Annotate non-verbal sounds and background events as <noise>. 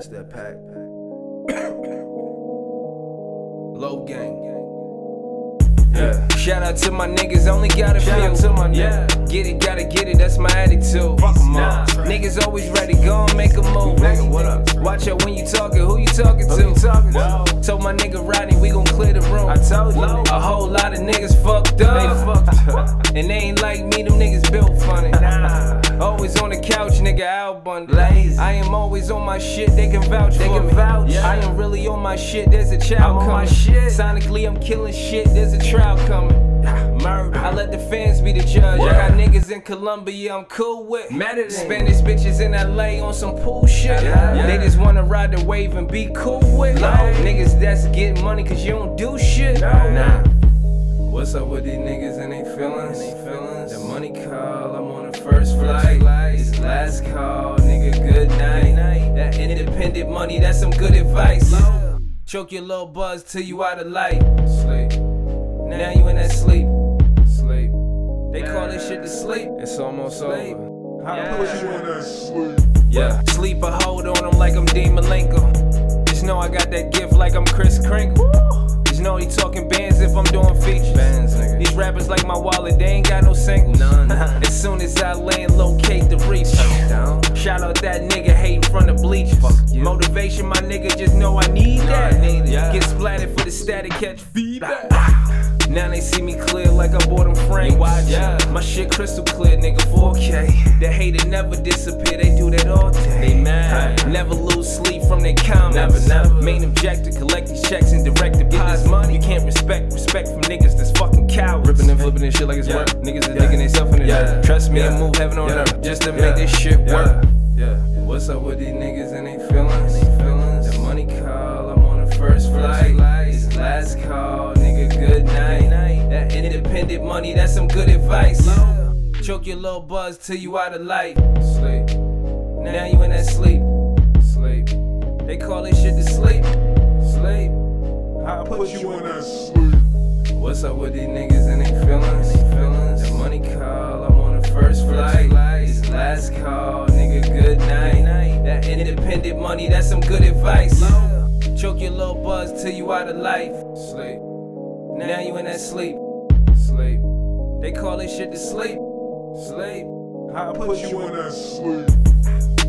That's that pack. <coughs> Low gang. Yeah. Shout out to my niggas, only gotta Shout feel. to my yeah. Get it, gotta get it, that's my attitude. Fuck 'em Nah. all. Niggas always ready, go and make a move. Nigga, what up? Watch out when you talking, who you talking Who to? you talking to? Told my nigga Rodney, we gon' clear the room. I told you. A whole lot of niggas fucked up. They fucked <laughs> up. And they ain't like me, them niggas built funny. Nah. Always on the couch, nigga, out bundle. Lazy. I am always on my shit, they can vouch They for can me. vouch. I am really on my shit, there's a child I'm on coming. my shit. Sonically, I'm killing shit, there's a trial coming. Murder. I let the fans be the judge. I got niggas in Colombia I'm cool with. Mad at them. Spanish bitches in LA on some pool shit. Yeah, yeah. They just wanna ride the wave and be cool with. Like. Niggas that's getting money cause you don't do shit. No. Nah. What's up with these niggas and they feelings? The money call, I'm on the first flight. It's last call, nigga, good night. That independent money, that's some good advice. Choke your little buzz till you out of light. Sleep. Now you in that sleep. Sleep. They call this shit the sleep. It's almost Sleep. over. How put you in that sleep? Yeah. Sleeper hold on them like I'm Dean Malenko. Just know I got that gift like I'm Kris Kringle. Just know he talking bands if I'm doing features. Bands, nigga. These rappers like my wallet, they ain't got no singles. None. <laughs> as soon as I land, locate the reach. Down. Shout out that nigga hating from the bleachers. Motivation, my nigga, just know I need Know I that. need. Yeah. Get splattered for the static, catch feedback. Now they see me clear like I bought them frames. Yeah. My shit crystal clear, nigga, 4K. The hater never disappear, they do that all day. They mad. Never lose sleep from their comments. Never, never. Main objective, collect these checks and direct deposit money. You can't respect, respect from niggas that's fucking cowards. Ripping and flipping this shit like it's Yeah. work. Niggas is Yeah. digging themselves in the Yeah. dirt. Trust me, Yeah. and move heaven on Yeah. earth just to Yeah. make this shit Yeah. work. Yeah. What's up with these niggas and they feelings? The money call, I'm on the first flight. It's last call, nigga, good night. That independent money, that's some good advice. Choke your little buzz till you out of light. Sleep. Now you in that sleep. Sleep. They call this shit to sleep. Sleep. I put you in that sleep? What's up with these niggas and they feelings? The money call, I'm on the first flight. It's last call, nigga, good night. That independent money, that's some good advice. Choke your little buzz till you out of life. Sleep. Now you in that sleep. Sleep. They call this shit to sleep. Sleep. How put you in that sleep?